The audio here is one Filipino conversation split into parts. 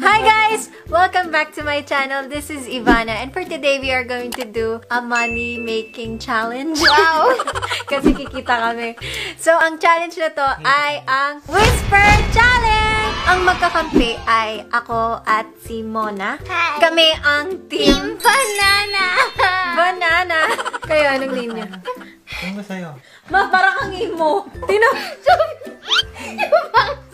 Hi guys! Welcome back to my channel. This is Ivana and for today we are going to do a money making challenge. Wow! Kasi kikita kami. So, ang challenge na to ay ang Whisper Challenge! Ang magkakampi ay ako at si Mona. Hi. Kami ang team Team Banana! Banana. Kayo, anong name niyo? Ano ba sa'yo? Ma, parang kang emo. Tino.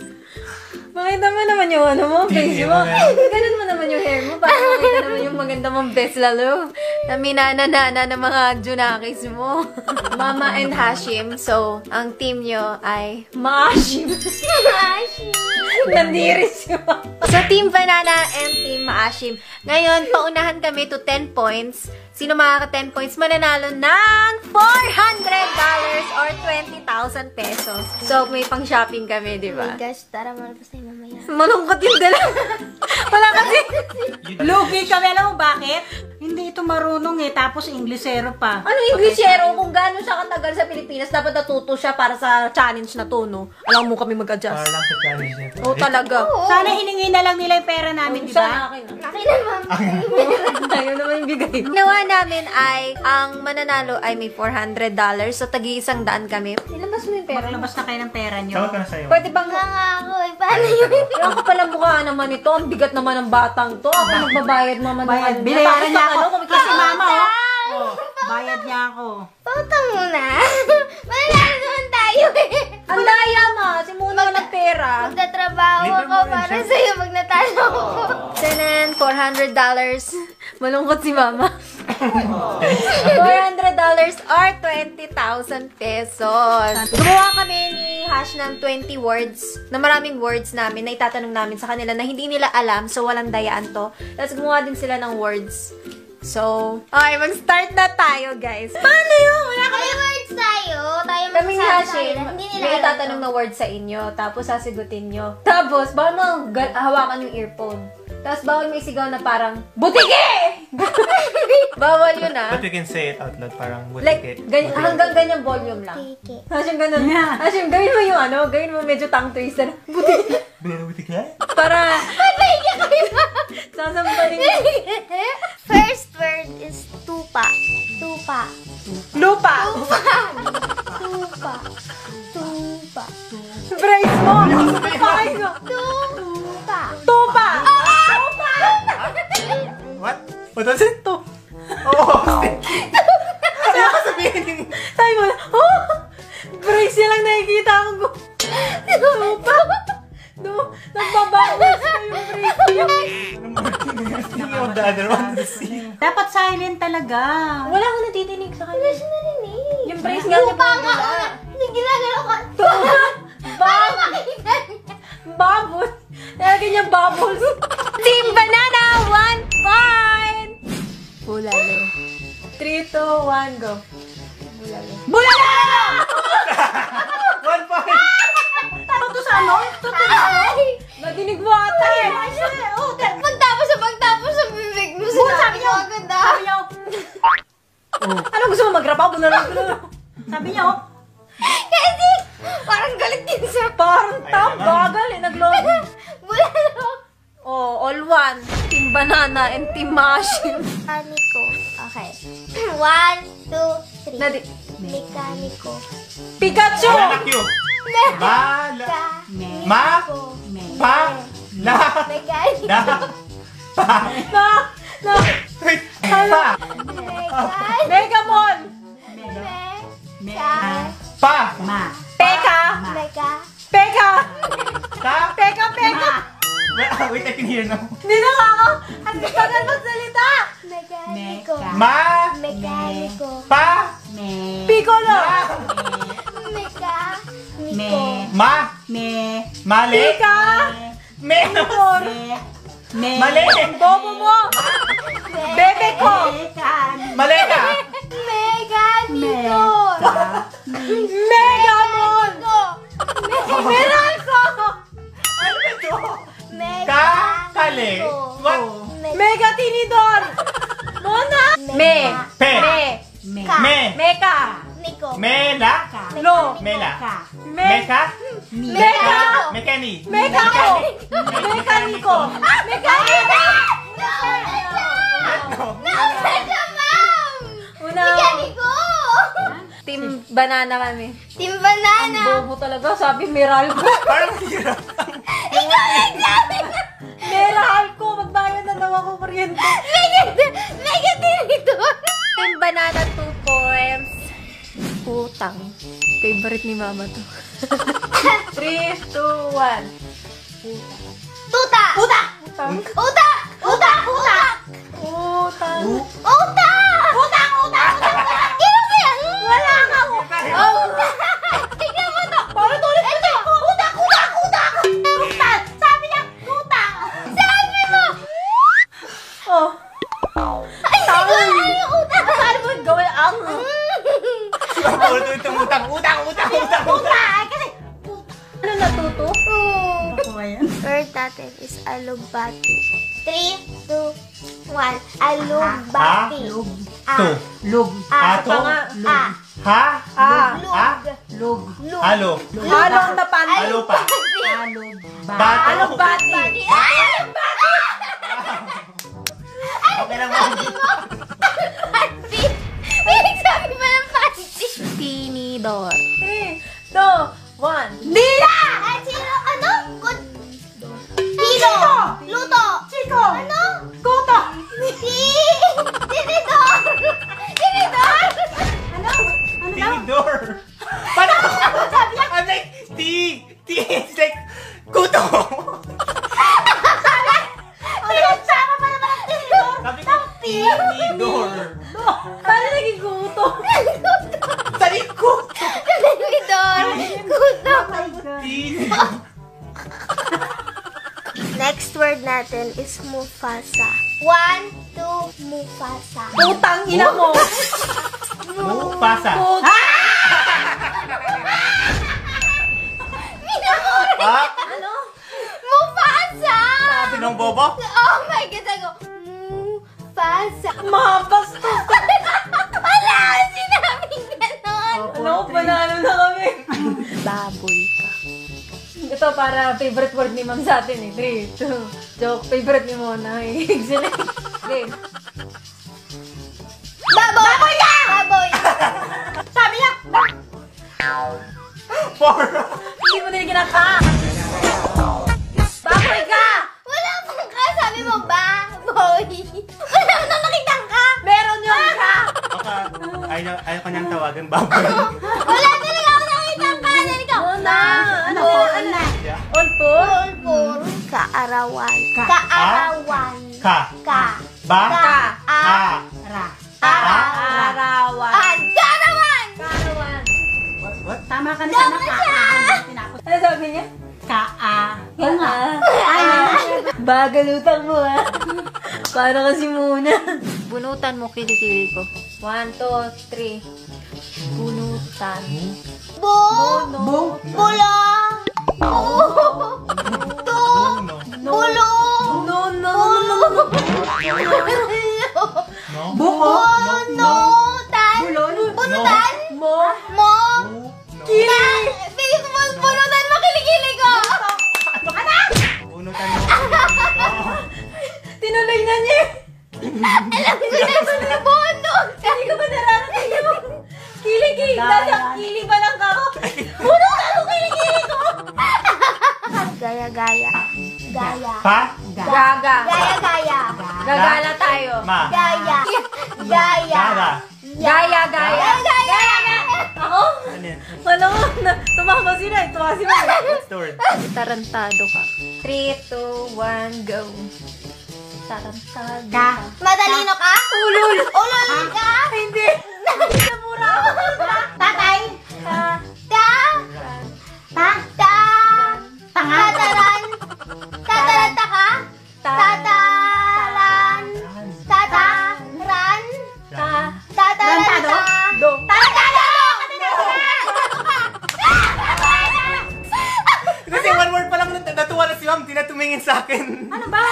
Makita mo naman yung ano mo, face mo. Ganun mo naman yung hair mo. Para makita naman yung maganda mong best lalo. Na minananana ng mga junakis mo. Mama and Hashim. So, ang team nyo ay Maashim. Mashi! Nandiris yung So, Team Banana and Team Maashim. Ngayon, paunahan kami to 10 points. Sino makaka 10 points mananalo ng $400 or 20,000 pesos. So, may pang shopping kami, di Oh my ba? gosh, tara malabas tayo mamaya. Malungkot yung dalawa. Wala kasi. Lugi kami, alam mo bakit? Hindi ito marunong eh, tapos Inglesero pa. Ano Inglesero? Kung gaano siya katagal sa Pilipinas, dapat natuto siya para sa challenge na to, no? Alam mo kami Para mag-adjust. lang sa challenge nito. Oo, talaga. Sana hiningi na lang nila yung pera namin, di Sana ba? akin, ah. Akin na, ma'am. Ayaw naman yung bigay. Ginawa namin ay, ang mananalo ay may $400. So, tagi isang daan kami. Ilabas mo yung pera. Maglabas na kayo ng pera nyo. Tawag ka na sa'yo. Pwede bang... Nga nga ako eh, paano yun? Ang kapal ang mukha naman ito. Ang bigat naman ng batang to. Ako magbabayad mama ng Bayad, ano. binayaran niya Tapos ako. ano, Kasi si mama. oh. oh. Bayad niya ako. Pauta muna. Mananalo naman tayo eh. Ang daya ma. Si Muna ng pera. Magtatrabaho Libre ako mo rin para siya. sa'yo pag natalo ako. Tanan, $400. Malungkot si mama. $400 or 20,000 pesos. Gumawa kami ni Hash ng 20 words, na maraming words namin na itatanong namin sa kanila na hindi nila alam, so walang dayaan to. Tapos gumawa din sila ng words. So, okay, mag-start na tayo, guys. Paano yun? Wala May words tayo. Tayo Kaming na Hindi nila may alam itatanong na word sa inyo, tapos sasigutin nyo. Tapos, bawal mo gal- hawakan yung earphone. Tapos, bawal may sigaw na parang, Butike! bawal yun ah. But you can say it out loud, parang Like, butikit. gan- hanggang ganyang volume lang. Kiki. Hashim, ganun. Yeah. Hashim, gawin mo yung ano, gawin mo medyo tongue twister. Butike! Butikit? Para, sasampaling First word is tupa. Tupa. Lupa! Tupa. Tupa. brace mo! Bakit mo? Tupa. Tupa! What? What was it? To. Oh! Kaya ka sabihin yung... Sabi mo na, oh! Brace niya lang nakikita ko. Tupa! No, nagbabawas pa yung brace niya. Thinking of the other one to see. Dapat silent talaga. Wala akong natitinig sa kanya. Siya narinig. Yung brace nga niya Tupa nga. Hindi ginagalaw ka. Bab bubble! Nalagyan niya bubbles. Team Banana, 3, 2, 1, go. Bulalo. Bulala! One point! Ano to sa ano? Ito to sa ano? Nadinig mo ata eh. Oh, Pagtapos sa pagtapos sa bibig mo, sinabi niyo. mo agad ah. Sabi niyo, Ano gusto mo magrapaw? Bulalo, bulalo. sabi niyo, Kasi, parang galit din sa Parang tam, bagal eh. Naglobo. Oh, all one. Team Banana and Team Mashim. Mekaniko. Okay. One, two, three. Nadi Mekaniko. Pikachu! Banana Q. Ba, la, me, ma, pa, la, Mekaniko. da, pa. Na! Na! Pa. Megamon! me, pa, ma, Peka! ma, Meka. Peka! ta. Peka, Peka! Wait, ah, wait, I can hear now. Hindi na ako! Ang tagal magsalita! Mekaniko. Ma, Mekaniko. pa, me, Piccolo! la, Mekaniko. ma, me, mali, Pika! me, me, me, mali, Bobo mo! Bebe ko! Mali ka. Mekaniko. Megamon! Meralco! Ano ba ito? Kakalik. What? Mega tinidor. Mona. Me. Pe. Me. Me. Me. Meka. Miko. Mela. Lo. Mela. Meka. Meka. Mekani. Mekako. Mekaniko. Mekaniko. Nausay ka, ma'am! Mekaniko! Team banana kami. Team banana! Ang bobo talaga. Sabi, Meralco. Parang hirap. Favorite ni mama to. 3, 2, 1. Tuta. Uta. Utang. Uta. Alugbati. 3, 2, 1. Alugbati. Lug. Ah. Two. Lug. Ato. Ah. Ha? Ah. Ha? Lug. Lug. Halo. Halong na pan. Halo pa. Alug. Ba. Bato. Alugbati. Bati. Ah! Okay lang mo. Bati. May sabi pa ng bati. Tinidor. now. Oh, bobo? Oh my God, ako. Mufasa. Mabastos. Wala akong sinabing ganon. Ano? Panalo na kami. Baboy ka. Ito para favorite word ni ma'am sa atin eh. 3, 2, joke. Favorite ni Mona eh. Excellent. Game. Baboy! Baboy ka! Baboy. Sabi niya. Four. Hindi mo din ginaka. Baboy ka! Sabi mo, baboy. Wala mo na nakita ka. Meron yun ka! Baka, ayaw, ayaw ka niyang tawagan baboy. Wala talaga ako nakita ka. Nari ka. Mona! Ano? Yeah. All po? All for kaarawan. Ka. Kaarawan. Ka. Ka. Ba? Ka. A. Ra. A. Arawan. An. Kaarawan. Karawan. What? What? Tama ka na sana ka. Ano sabi niya? Ka. A. Yan nga. Bagalutang mo ha. Para kasi muna. Bunutan mo kilikili ko. One, two, three. Bunutan. Bu. Buno. Bulong. Bu. Tu. No. Bulong. No, no, no, no. Pa? Gaga. Gaya, gaya. Gagala tayo. Ma. Gaya. Gaya. Gara. Gaya, gaya. Gaya, gaya. Ako? Ano yan? Nga? na- Tumama sila. eh. Tumawa sila. The word? Tarantado ka. 3, 2, 1, go. Tarantado Ka. Madalino ka? Ulul. Ulol ka? Hindi. Namura ako. Tatay? Ta. Ta? Ta. Tataranta ka? Ta. Tataran? Tataran? Ta. Tataranta? Do. Tarantado! Kasi one word pa lang nat- natuwa na si ma'am, di na tumingin sa akin. Ano ba?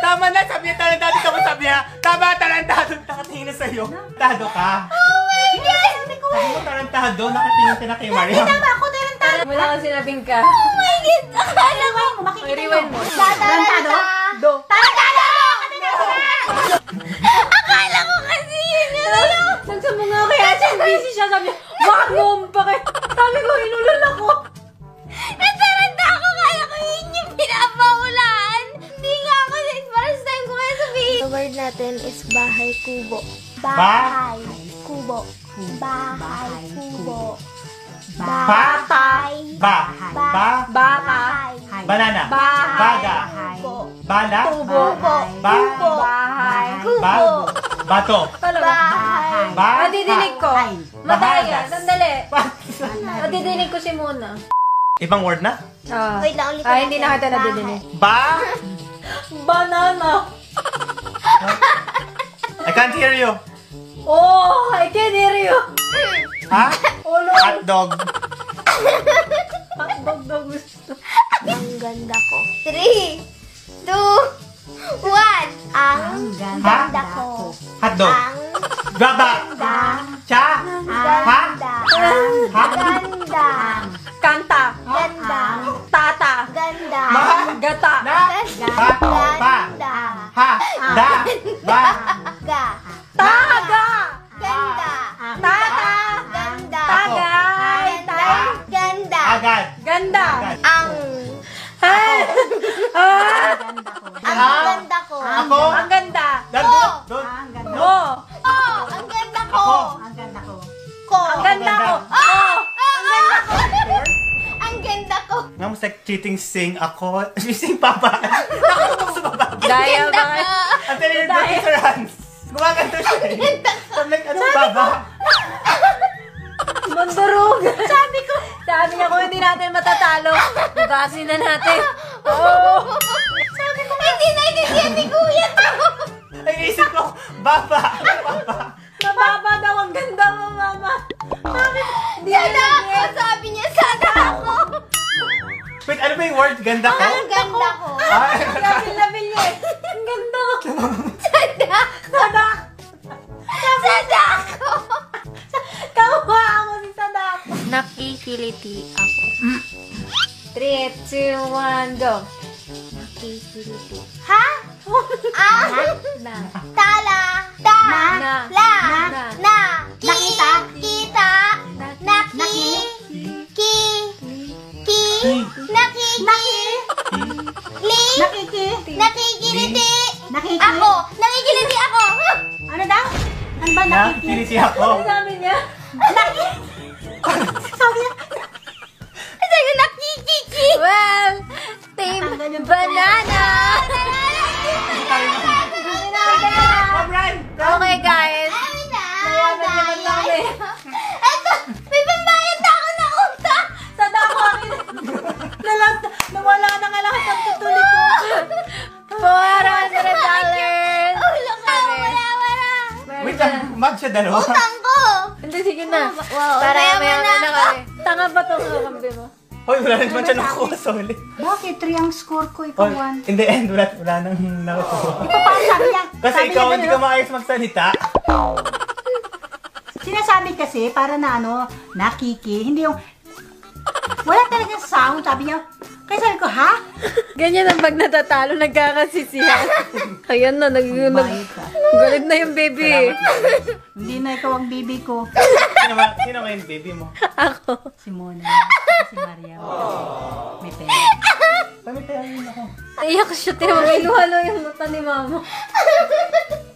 Tama na, sabi niya talentado, tapos sabi niya, tama, talentado, nakatingin na sa'yo. Tado ka. Oh my God! Sabi mo talentado, nakatingin ka na kay Mariam. Ako Wala kang sinabing ka. Oh my God! Akala ko! May rewind mo. Tataranta! Bahay. Baga. Kubo. Bala. Kubo. Ba. Bahay. Ba. Bato. Talaga. Bahay. Ba. Madidinig ko. Madaya. Sandali. Madidinig ko si Muna. Ibang word na? Ah. Wait lang, ulit Ah, hindi na kita nadidinig. Ba. Banana. I can't hear you. Oh, I can hear you. Ha? Ulo. Hotdog. Hotdog daw gusto. Ang ganda ko. Three, two, one. Ang Ha? ganda ko. Hotdog. Ang Baba. Cha. Ha? ganda. Ha? Ganda. Kanta. Ganda. Tata. Ganda. Ma. Gata. Na. Pa. Pa. Ganda. Ha. Da. Ba. Ga. Taga. Ganda. Tata. Ganda. Tagay. Ganda. Ganda. Agad. Ganda. Ang Ah. ang Ah. ganda ko. Ako. Ang ganda. Doon. Oh. Doon. Ang ganda. Oh. Oh, ang ganda ko. Ako. Ang ganda ko. Ko. Ang ganda ko. Oh, Oh. ang ganda ko. Ang ganda ko. Nga mo like cheating sing ako. Sing papa. Nakatulog sa baba. Daya Ganda ba? ko. Ang tell you dirty her hands. Gumaganto siya eh. I'm like, anong baba? Mandurog. Sabi ko. Sabi niya kung hindi natin matatalo, bukasin na natin. Oh. Sabi ko, hindi na intindihan ni Kuya to. Ay, isip ko, baba. Baba. Mababa daw ang ganda mo, mama. Sabi ko, hindi Sada na ako. Sabi niya, sada ako. Wait, ano ba yung word? Ganda ko? Ang ganda ko. Ay, Labil-labil niya eh. Ang ganda. Sada. Sada. Sada ako. Kawa mo si Sada. Nakikiliti ako. 3, 2, 1, go. Nakikiliti. Ha? Ang Na. tala. Ta. Na. La. Na. Na. Ki. Nakita. Kita. Naki. Ki. Ki. Naki. Li. Nakiki. Nakikiliti. Nakiki. Ako. Nakikiliti ako. Ano daw? Ano ba na, nakiki? piniti ako. Ano sabi niya? Banana. Okay, guys. Mayaman naman kami. Eto, may pambayad na ako na utang. Sada ako akin. nalat, nawala na nga lahat ng tutuli ko. $400 dollars. Ulo ka, wala, wala. Wait lang, mag siya dalawa. Utang ko. Hindi, sige na. Wow, Para mayaman na kami. Tanga ba itong kakambi mo? Hoy, wala naman siya nakuha sa huli. Bakit? 3 ang score ko, Oh, ikaw 1. in the end, wala, wala nang ba paano sabi niya? Kasi sabi ikaw, niya hindi ka maayos magsalita. Sinasabi kasi, para na ano, nakiki, hindi yung, wala talagang sound, sabi niya. Kaya sabi ko, ha? Ganyan ang pag natatalo, nagkakasisihan. Ayan na, nag, nag, ka. galit na yung baby. Hindi na ikaw ang baby ko. Sino ba, sino ba yung baby mo? Ako. Si Mona. Si Maria. May pera. Pamitayin ako. Iyak siya, tiyo. Iluhalo yung mata ni mama.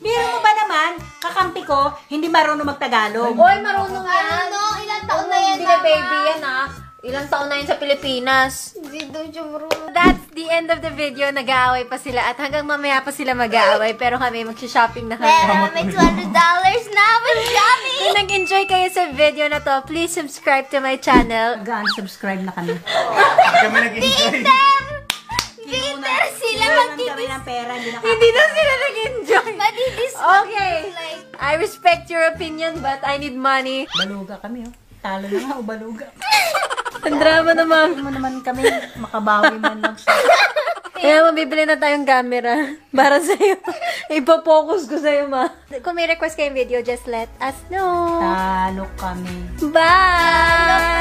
Biro mo ba naman, kakampi ko, hindi marunong magtagalog. Oy, marunong yan. Ano, ilang taon na yan, Hindi na baby yan, ah. Ilang taon na yun sa Pilipinas. Hindi daw siya marunong. That's the end of the video. Nag-aaway pa sila at hanggang mamaya pa sila mag-aaway. Pero kami, mag-shopping na kami. Pero may $200 na ako shopping. Kung nag-enjoy kayo sa video na to, please subscribe to my channel. Mag-unsubscribe na kami. Hindi kami nag-enjoy. Peter, sila magdidis... hindi na sila nag-enjoy. Madidis... Okay. I respect your opinion, but I need money. Baluga kami, oh. Talo na nga, o baluga. Ang drama naman. Hindi mo naman kami makabawi man lang sa... Kaya mabibili na tayong camera para sa'yo. Ipo-focus ko sa'yo, ma. Kung may request kayong video, just let us know. Talo kami. Bye!